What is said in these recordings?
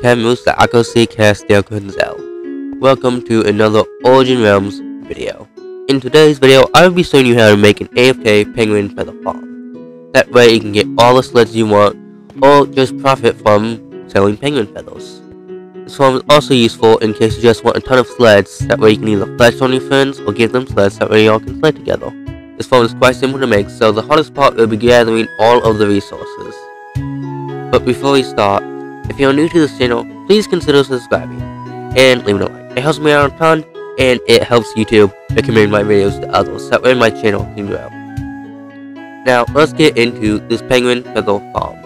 Camus the Akose Castiel Quinzel. Welcome to another Origin Realms video. In today's video, I will be showing you how to make an AFK penguin feather farm. That way you can get all the sleds you want, or just profit from selling penguin feathers. This farm is also useful in case you just want a ton of sleds, that way you can either fetch on your friends, or give them sleds, that way y'all can sled together. This farm is quite simple to make, so the hardest part will be gathering all of the resources. But before we start, if you're new to this channel, please consider subscribing and leaving a like. It helps me out a ton and it helps YouTube recommend my videos to others. That way my channel can grow. Now let's get into this penguin feather farm.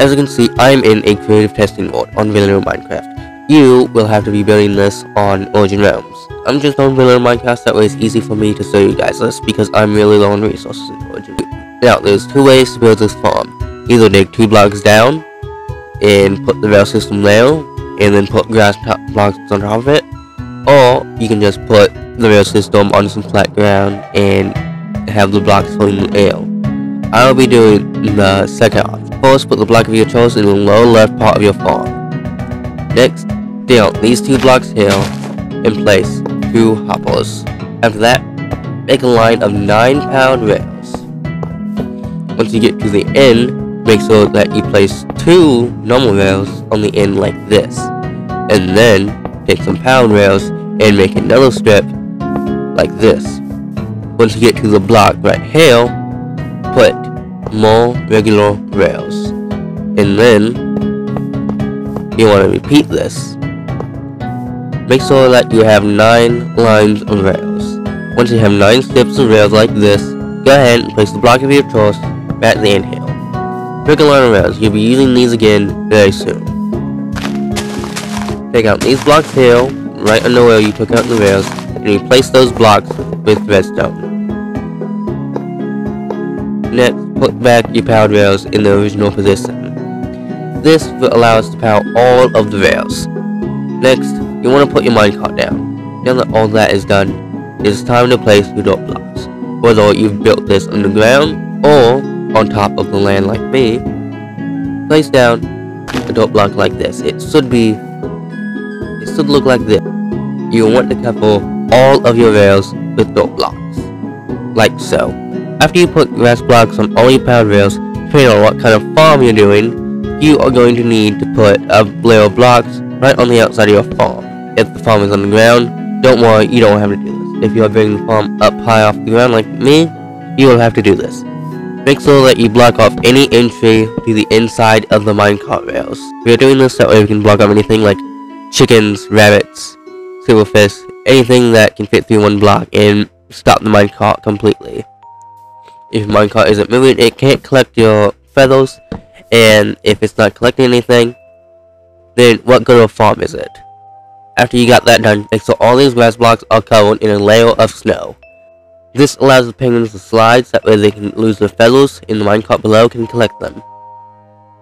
As you can see, I'm in a creative testing mode on vanilla Minecraft. You will have to be building this on Origin Realms. I'm just on vanilla Minecraft, that way it's easy for me to show you guys this because I'm really low on resources in Origin. Now, there's two ways to build this farm either dig two blocks down and put the rail system there and then put grass blocks on top of it or you can just put the rail system on some flat ground and have the blocks in the air. I'll be doing the second option. First, put the block of your choice in the lower left part of your farm. Next, down these two blocks here and place two hoppers. After that, make a line of 9 powered rails. Once you get to the end, make sure that you place two normal rails on the end like this. And then take some powered rails and make another strip like this. Once you get to the block right here, put more regular rails. And then you want to repeat this. Make sure that you have 9 lines of rails. Once you have 9 strips of rails like this, go ahead and place the block of your choice back at the end here. Pick a line of rails. You'll be using these again very soon. Take out these blocks here, right under where you took out the rails, and replace those blocks with redstone. Next, put back your powered rails in the original position. This will allow us to power all of the rails. Next, you want to put your minecart down. Now that all that is done, it is time to place your door blocks. Whether you've built this underground or on top of the land like me, place down a dope block like this. It should be, it should look like this. You want to cover all of your rails with dope blocks, like so. After you put grass blocks on all your powered rails, depending on what kind of farm you're doing, you are going to need to put a layer of blocks right on the outside of your farm. If the farm is on the ground, don't worry, you don't have to do this. If you are bringing the farm up high off the ground like me, you will have to do this. Make sure that you block off any entry to the inside of the minecart rails. We are doing this that way we can block off anything like chickens, rabbits, silverfish, anything that can fit through one block and stop the minecart completely. If minecart isn't moving, it can't collect your feathers, and if it's not collecting anything, then what good of a farm is it? After you got that done, make sure all these grass blocks are covered in a layer of snow. This allows the penguins to slide, so that way they can lose their feathers and the minecart below can collect them.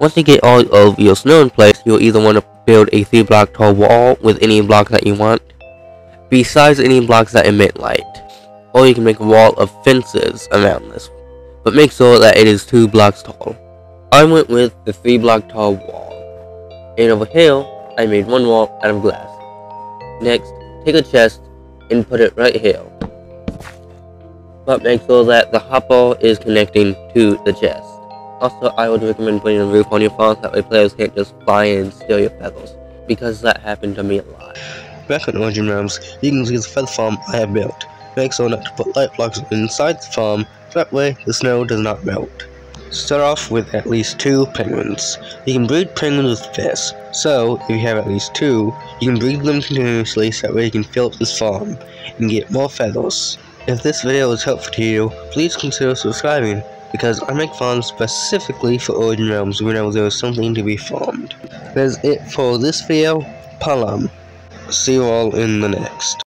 Once you get all of your snow in place, you'll either want to build a 3 block tall wall with any block that you want, besides any blocks that emit light. Or you can make a wall of fences around this, but make sure that it is 2 blocks tall. I went with the 3 block tall wall, and over here, I made one wall out of glass. Next, take a chest and put it right here but make sure that the hopper is connecting to the chest. Also, I would recommend putting a roof on your farm, that way players can't just fly in and steal your feathers, because that happened to me a lot. Back in Origin Realms, you can see the feather farm I have built. Make sure not to put light blocks inside the farm, that way the snow does not melt. Start off with at least two penguins. You can breed penguins with this, so if you have at least two, you can breed them continuously so that way you can fill up this farm and get more feathers. If this video was helpful to you, please consider subscribing, because I make farms specifically for Origin Realms whenever there is something to be farmed. That is it for this video, Palam. See you all in the next.